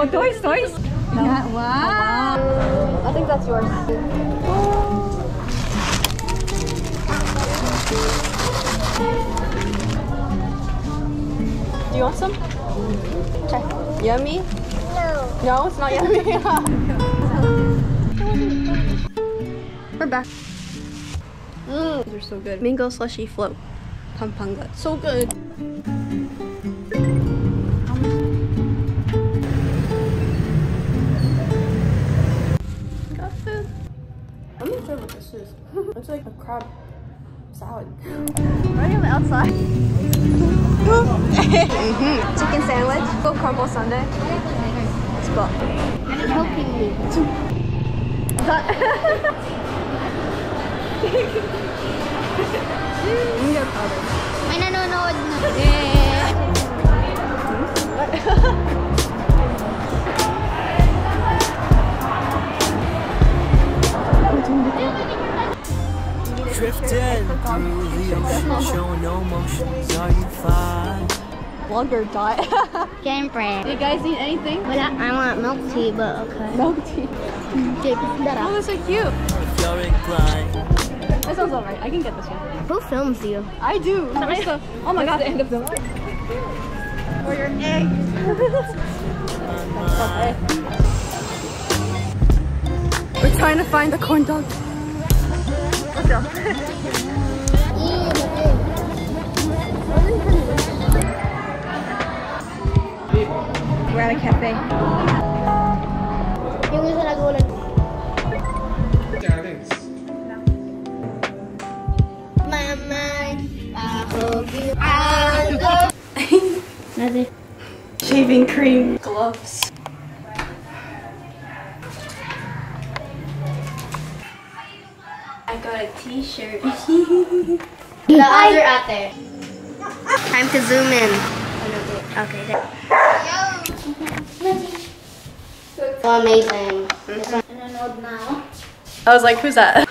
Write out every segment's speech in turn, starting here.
lamig daw. Uy, uy. Oh, toys, toys. Yeah, wow. I think that's yours. Do you want some? Try. Yummy? No. No, it's not yummy. We're back. Mmm, these are so good. Mango slushy float. Pampanga. So good. Like a crab salad. Right on the outside. mm-hmm. Chicken sandwich. Go crumble sundae. Let's go. Helping me. May nanonood na. Drifting through the ocean, showing no emotions. Are you fine? Vlogger dot. Siyempre. Do you guys need anything? Wala, I want milk tea, but okay. Milk tea. Okay, Oh, dara. that's so cute. If you're inclined, That sounds alright. I can get this one. Who films you? I do. Where's the- oh my god, the end of the line. For your egg. okay. We're trying to find the corn dog. Let's go. We're at a cafe. Yung isa nagulat. Mama, I hope you are good. Nothing. Shaving cream. Gloves. I got a t-shirt. the eyes are out there. Time to zoom in. Okay, there. So amazing. Nanonood now. I was like, who's that?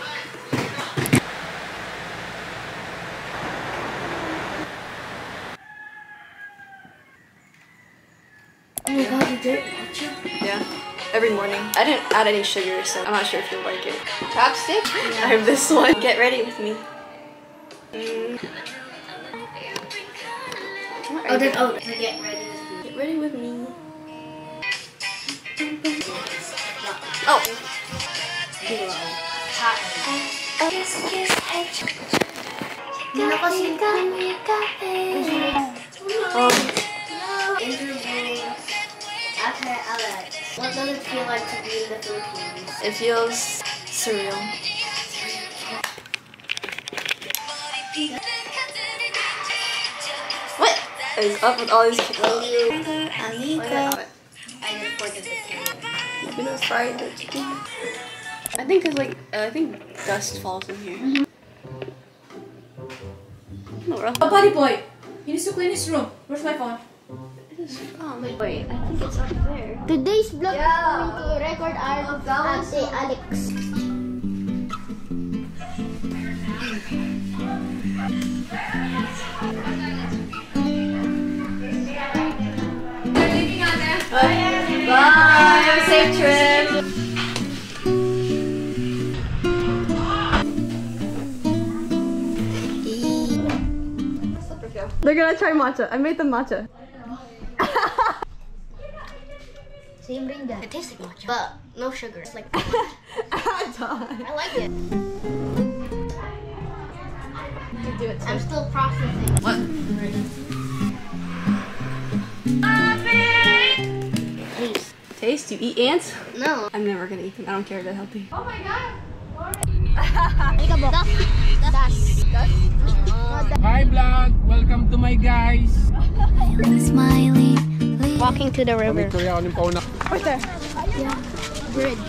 Oh my god, you did? Yeah. Every morning. I didn't add any sugar, so I'm not sure if you'll like it. Chopstick? I have this one. Get ready with me. Mm. Oh, then, oh, get ready with you. Get ready with me. Oh. Ate Alex. What does it feel like to be in the Philippines? it feels surreal. What is up with all these kids? Amigo. You know, fried the chicken. I think it's like uh, I think dust falls in here. Laura. Oh, buddy boy, he needs to clean his room. Where's my phone? Oh, wait, wait, I think it's up there. Today's vlog yeah. is going to record art Ate Alex. Bye. Have a safe trip. They're gonna try matcha. I made them matcha. Same ring that. It tastes like matcha. But no sugar. It's like I like it. do it I'm still processing. What? Taste. Taste? You eat ants? No. I'm never gonna eat them. I don't care if they're healthy. Oh das. Das. Hi vlog! Welcome to my guys! Smiling, walking to the river. Kuya, ano pauna? Right there. Bridge.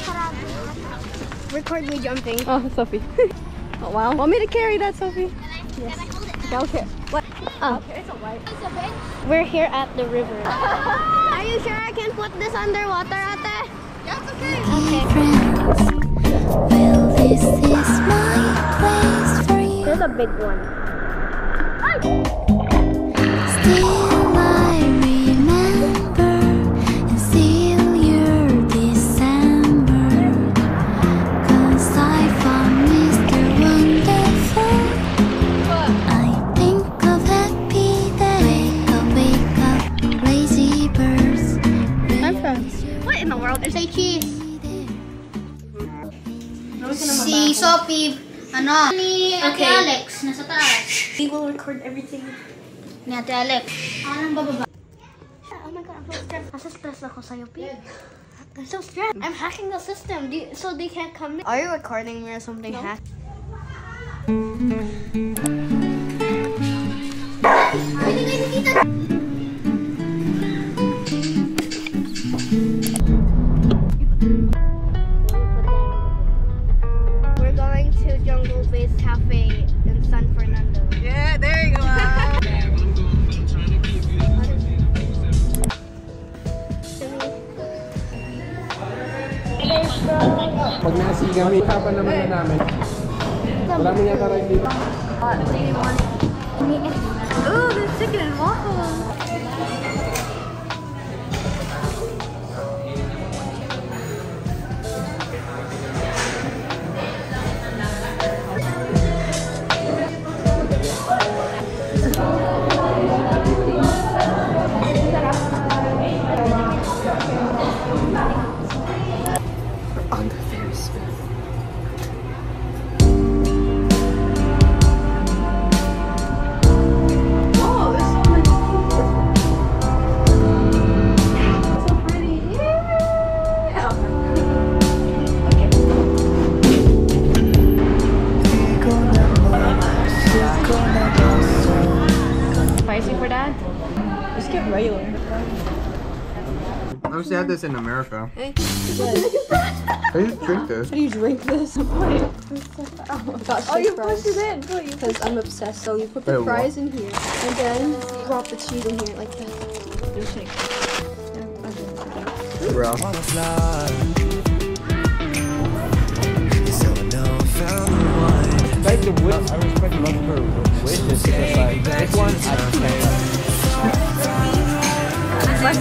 Record me jumping. Oh, Sophie. oh wow. Want me to carry that, Sophie? Yes. Okay. What? Oh. Okay, it's alright. We're here at the river. Are you sure I can put this underwater, ate? Yeah, it's okay. Okay. Well, this is my place for you. There's a big one. Sophie, ano? Ni Ate Okay. Alex, nasa taas. We will record everything. Ni Ate Alex. Ako nang bababa. Oh my god, I'm so stressed. Nasa stress ako sa'yo, Pete. I'm so stressed. I'm hacking the system you- so they can't come in. Are you recording me or something? Hack? Jungle Base Cafe in San Fernando. Yeah, there you go. Pag nasiga kami, kapan naman na namin. Wala mo yata rin dito. Ooh, there's chicken and waffles. I wish they had this in America. Hey. How do you drink this? How do you drink this? oh, got oh you pushed it in. Because I'm obsessed. So you put the Wait, what? fries in here, and then drop the cheese in here like this. Just shake. Okay, okay. Bro. wanna fly. So no found the one. Like the wit, I respect love her wit. It's like this one, I can't. Where's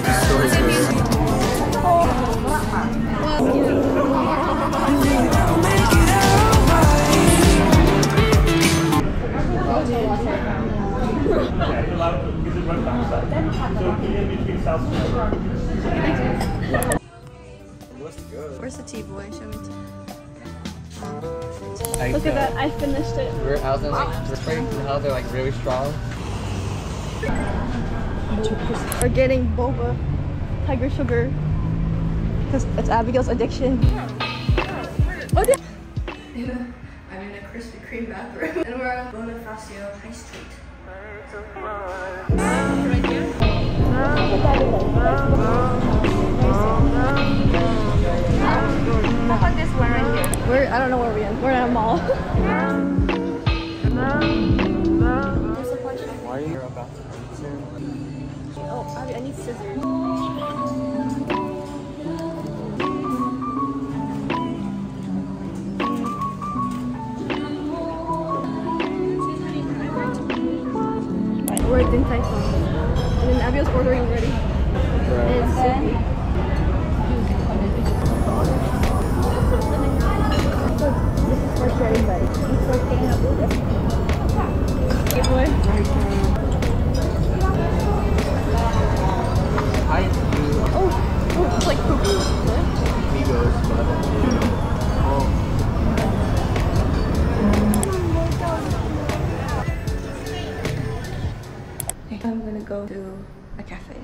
the tea boy? Show me. tea. Look at that. I finished it. We're out there like respecting how they're like really strong. We're getting boba, tiger sugar, because it's Abigail's addiction. Oh, yeah. I'm in a Krispy Kreme bathroom, and we're on Bonifacio High Street. Right here. What is We're I don't know where we're in. We're at a mall. scissors. Right, we're at Tai Fung. And then Abigail's ordering already. It's Sophie. For I Oh, oh, it's like poo-poo. amigos, but oh, Okay, I'm gonna go to a cafe.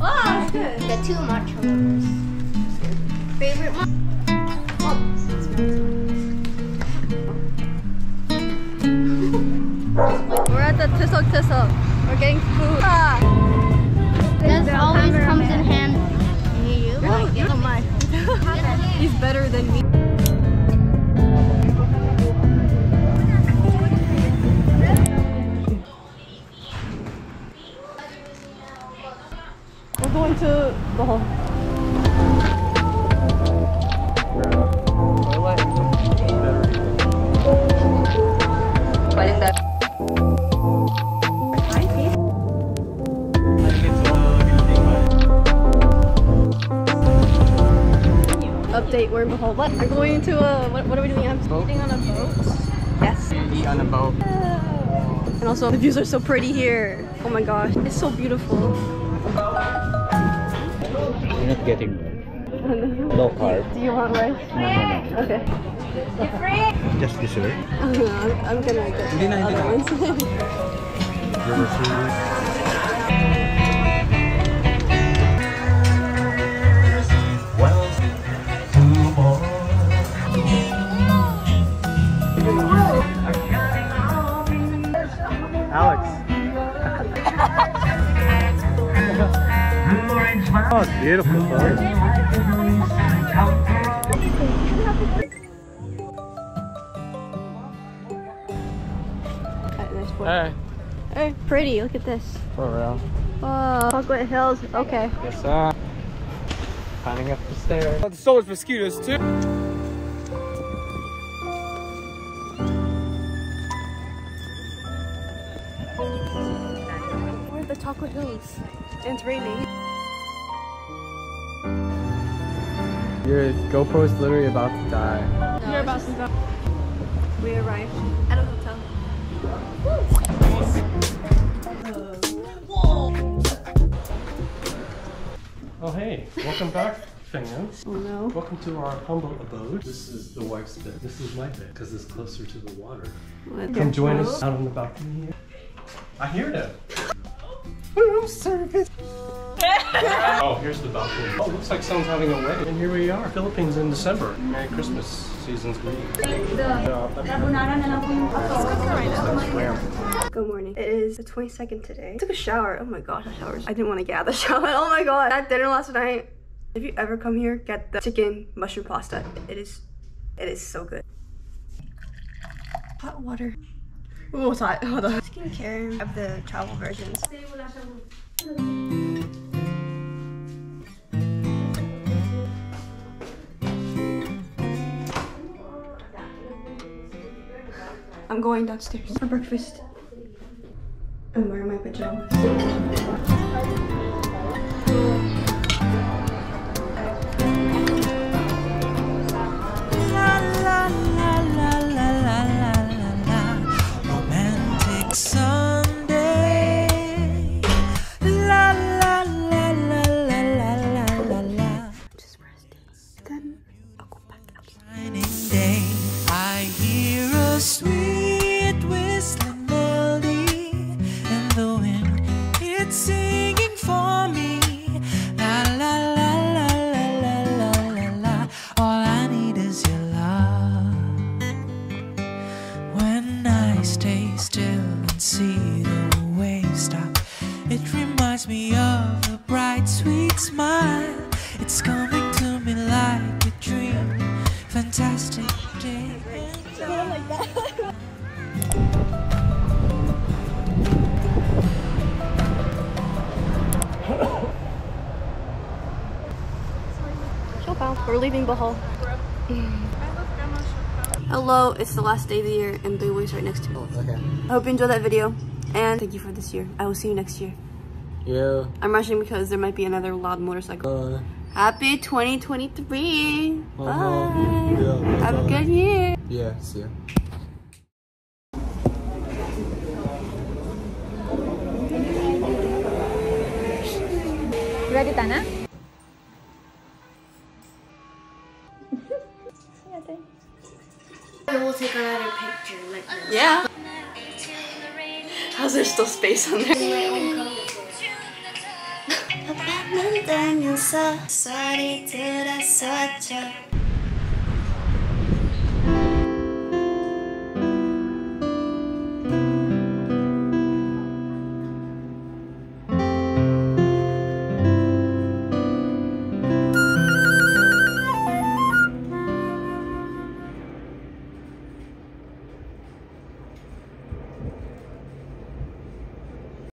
Oh, the two lovers. Favorite one? We're at the Tissot Tissot. We're getting food. Ah. This always comes in hand. You it. Oh my. He's better than me. Update. We're in Bohol. What? We're going to a. What, what are we doing? I'm Boat? on a boat. Yes. Be on a boat. And also, the views are so pretty here. Oh my gosh, it's so beautiful. You're not getting one. Low carb. Do you want rice? No, no, no. Okay. Just dessert. I'm, I'm gonna get Hindi na, hindi other na. ones. Alex. oh, it's beautiful. Bud. Hey. Hey, pretty. Look at this. For real. Oh, chocolate hills. Okay. Yes, sir. Climbing up the stairs. There's so much mosquitoes too. Where's the chocolate hills? And it's raining. Your GoPro is literally about to die. You're about to go. We arrived at a hotel. Oh hey, welcome back, fans. Oh no. Welcome to our humble abode. This is the wife's bed. This is my bed because it's closer to the water. What? Come join us out on the balcony here. I hear them. Room service. oh, here's the balcony. Oh, looks like someone's having a wedding. And here we are, Philippines in December. Merry Christmas season's greetings. Good morning. It is the 22nd today. I took a shower. Oh my gosh, I showered. I didn't want to get out of the shower. Oh my god. I had dinner last night. If you ever come here, get the chicken mushroom pasta. It is, it is so good. Hot water. Oh, it's hot. Hold on. Skincare of the travel versions. I'm going downstairs for breakfast. I'm wearing my pajamas. It's coming to me like a dream, fantastic day. Shopao. We're leaving Bohol. Hello, it's the last day of the year and the is right next to me. Okay. I hope you enjoyed that video and thank you for this year. I will see you next year. Yeah. I'm rushing because there might be another loud motorcycle. Uh, Happy 2023. Bye. Uh-huh. Yeah, Have a good year. yeah, see ya. Ready, Tana? We'll take another picture like this. Yeah. How's there still space on there? 떨면서 소리 들었었죠.